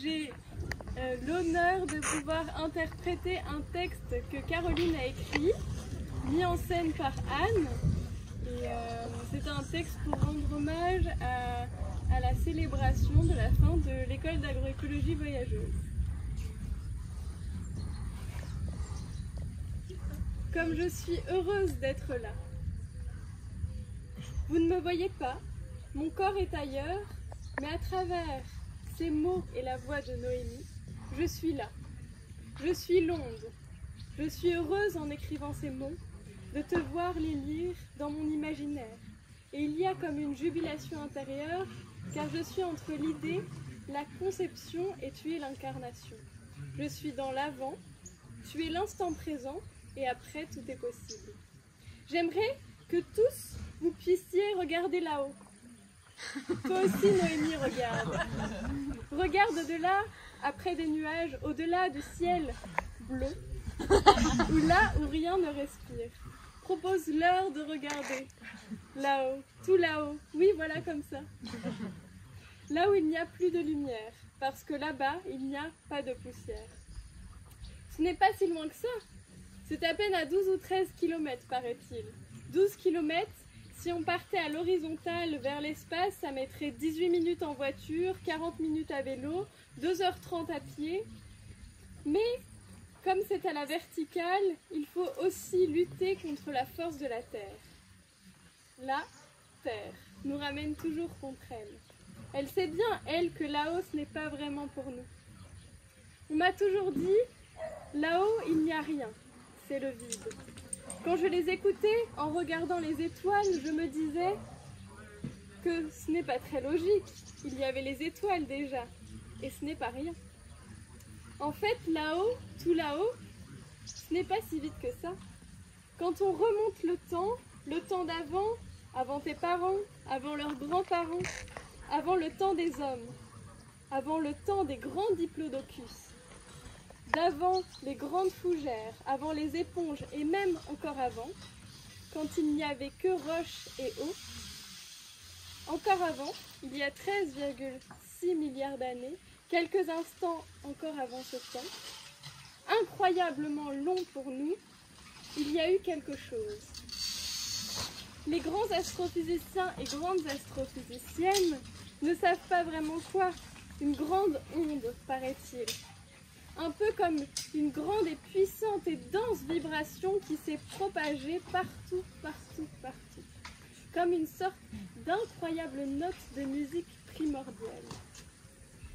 j'ai euh, l'honneur de pouvoir interpréter un texte que Caroline a écrit, mis en scène par Anne. Euh, c'est un texte pour rendre hommage à la célébration de la fin de l'école d'agroécologie voyageuse. Comme je suis heureuse d'être là. Vous ne me voyez pas, mon corps est ailleurs, mais à travers ces mots et la voix de Noémie, je suis là. Je suis l'onde. Je suis heureuse en écrivant ces mots de te voir les lire dans mon imaginaire. Et il y a comme une jubilation intérieure, car je suis entre l'idée, la conception et tu es l'incarnation. Je suis dans l'avant, tu es l'instant présent, et après tout est possible. J'aimerais que tous vous puissiez regarder là-haut. Toi aussi, Noémie, regarde. Regarde de là, après des nuages, au-delà du ciel bleu, ou là où rien ne respire. Propose-leur de regarder. Là-haut, tout là-haut. Oui, voilà comme ça. Là où il n'y a plus de lumière, parce que là-bas, il n'y a pas de poussière. Ce n'est pas si loin que ça. C'est à peine à 12 ou 13 kilomètres, paraît-il. 12 kilomètres, si on partait à l'horizontale vers l'espace, ça mettrait 18 minutes en voiture, 40 minutes à vélo, 2h30 à pied. Mais comme c'est à la verticale, il faut aussi lutter contre la force de la Terre. La Terre nous ramène toujours contre elle. Elle sait bien, elle, que là-haut, ce n'est pas vraiment pour nous. On m'a toujours dit, là-haut, il n'y a rien, c'est le vide. Quand je les écoutais, en regardant les étoiles, je me disais que ce n'est pas très logique. Il y avait les étoiles déjà, et ce n'est pas rien. En fait, là-haut, tout là-haut, ce n'est pas si vite que ça. Quand on remonte le temps, le temps d'avant, avant tes parents, avant leurs grands-parents, avant le temps des hommes, avant le temps des grands diplodocus, d'avant les grandes fougères, avant les éponges et même encore avant, quand il n'y avait que roches et eau, encore avant, il y a 13,6 milliards d'années, quelques instants encore avant ce temps, incroyablement long pour nous, il y a eu quelque chose. Les grands astrophysiciens et grandes astrophysiciennes ne savent pas vraiment quoi. Une grande onde, paraît-il. Un peu comme une grande et puissante et dense vibration qui s'est propagée partout, partout, partout. Comme une sorte d'incroyable note de musique primordiale.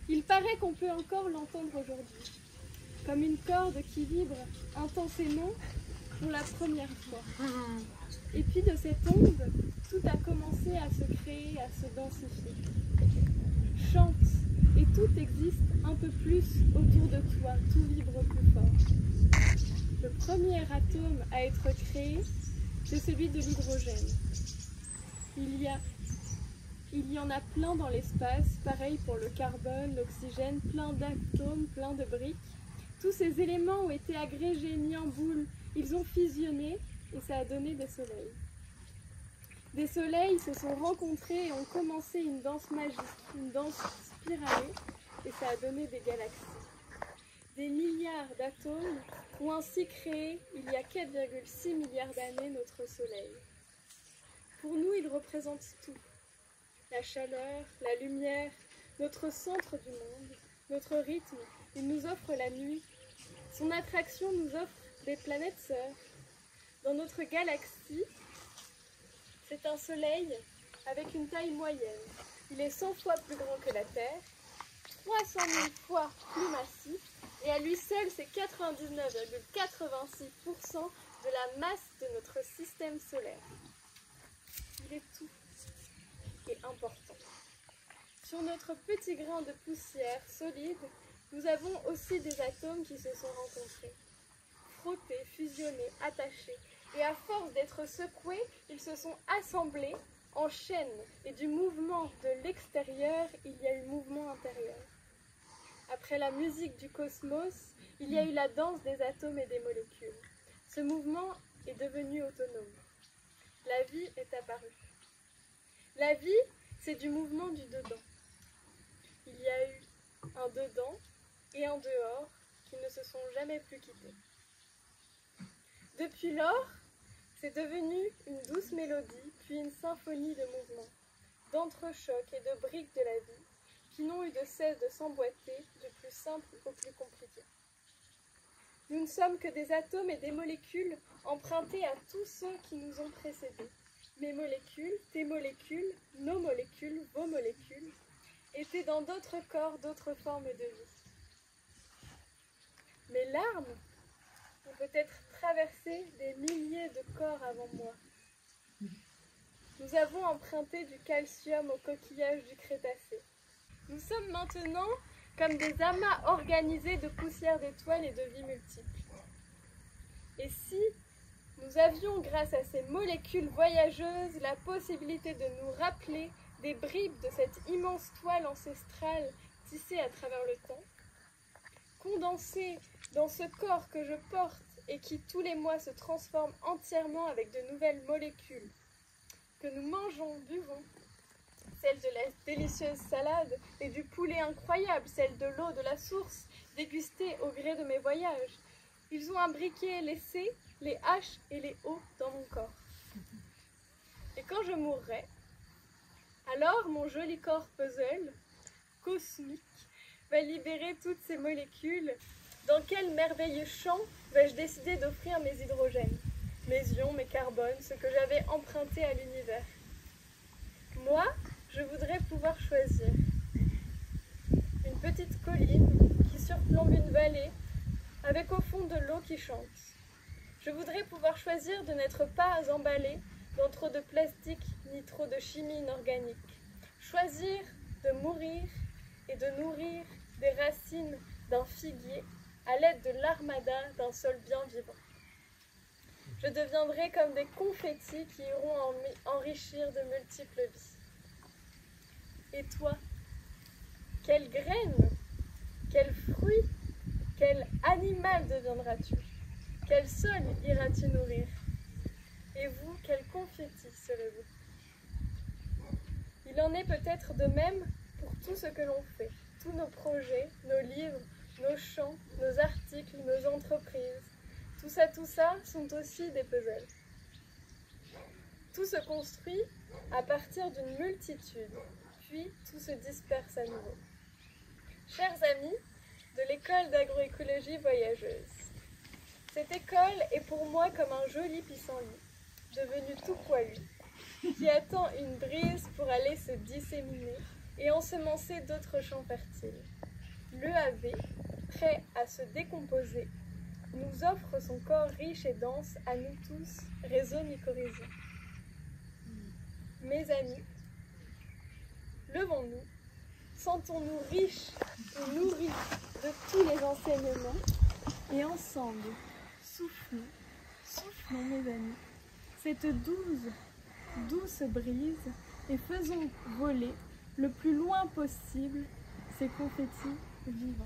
Il paraît qu'on peut encore l'entendre aujourd'hui, comme une corde qui vibre intensément pour la première fois. Et puis de cette onde, tout a commencé à se créer, à se densifier. Chante, et tout existe un peu plus autour de toi, tout vibre plus fort. Le premier atome à être créé, c'est celui de l'hydrogène. Il y a il y en a plein dans l'espace, pareil pour le carbone, l'oxygène, plein d'atomes, plein de briques. Tous ces éléments ont été agrégés, mis en boule, ils ont fusionné et ça a donné des soleils. Des soleils se sont rencontrés et ont commencé une danse magique, une danse spiralée, et ça a donné des galaxies. Des milliards d'atomes ont ainsi créé, il y a 4,6 milliards d'années, notre Soleil. Pour nous, il représente tout la chaleur, la lumière, notre centre du monde, notre rythme. Il nous offre la nuit. Son attraction nous offre des planètes sœurs. Dans notre galaxie, c'est un soleil avec une taille moyenne. Il est 100 fois plus grand que la Terre, 300 000 fois plus massif, et à lui seul, c'est 99,86% de la masse de notre système solaire. Il est tout et important. Sur notre petit grain de poussière solide, nous avons aussi des atomes qui se sont rencontrés, frottés, fusionnés, attachés, et à force d'être secoués, ils se sont assemblés en chaîne, et du mouvement de l'extérieur, il y a eu mouvement intérieur. Après la musique du cosmos, il y a eu la danse des atomes et des molécules. Ce mouvement est devenu autonome. La vie est apparue. La vie, c'est du mouvement du dedans. Il y a eu un dedans et un dehors qui ne se sont jamais plus quittés. Depuis lors, c'est devenu une douce mélodie, puis une symphonie de mouvements, d'entrechocs et de briques de la vie, qui n'ont eu de cesse de s'emboîter du plus simple au plus compliqué. Nous ne sommes que des atomes et des molécules empruntés à tous ceux qui nous ont précédés. Mes molécules, tes molécules, nos molécules, vos molécules, étaient dans d'autres corps, d'autres formes de vie. Mes larmes ont peut-être traversé des milliers de corps avant moi. Nous avons emprunté du calcium au coquillage du Crétacé. Nous sommes maintenant comme des amas organisés de poussière d'étoiles et de vie multiples. Et si nous avions, grâce à ces molécules voyageuses, la possibilité de nous rappeler des bribes de cette immense toile ancestrale tissée à travers le temps, condensée dans ce corps que je porte et qui tous les mois se transforme entièrement avec de nouvelles molécules, que nous mangeons, buvons, celle de la délicieuse salade et du poulet incroyable, celle de l'eau de la source, dégustée au gré de mes voyages. Ils ont imbriqué les C, les H et les O dans mon corps. Et quand je mourrai, alors mon joli corps puzzle, cosmique, va libérer toutes ces molécules. Dans quel merveilleux champ vais-je décider d'offrir mes hydrogènes, mes ions, mes carbones, ce que j'avais emprunté à l'univers? Moi, je voudrais pouvoir choisir une petite colline qui surplombe une vallée avec au fond de l'eau qui chante. Je voudrais pouvoir choisir de n'être pas emballé dans trop de plastique ni trop de chimie inorganique. Choisir de mourir et de nourrir des racines d'un figuier à l'aide de l'armada d'un sol bien vivant. Je deviendrai comme des confettis qui iront enrichir de multiples vies. Et toi, quelle graine, quel fruit, quel animal deviendras-tu? Quel sol iras-tu nourrir? Et vous, quel confetti serez-vous? Il en est peut-être de même pour tout ce que l'on fait, tous nos projets, nos livres, nos chants, nos articles, nos entreprises. Tout ça, tout ça sont aussi des puzzles. Tout se construit à partir d'une multitude, tout se disperse à nouveau. Chers amis de l'école d'agroécologie voyageuse, cette école est pour moi comme un joli pissenlit, devenu tout poilu, qui attend une brise pour aller se disséminer et ensemencer d'autres champs fertiles. L'EAV, prêt à se décomposer, nous offre son corps riche et dense à nous tous, réseau mycorhizien. Mes amis, levons-nous, sentons-nous riches et nourris de tous les enseignements et ensemble, soufflons, soufflons mes amis, cette douce, douce brise et faisons voler le plus loin possible ces confettis vivants.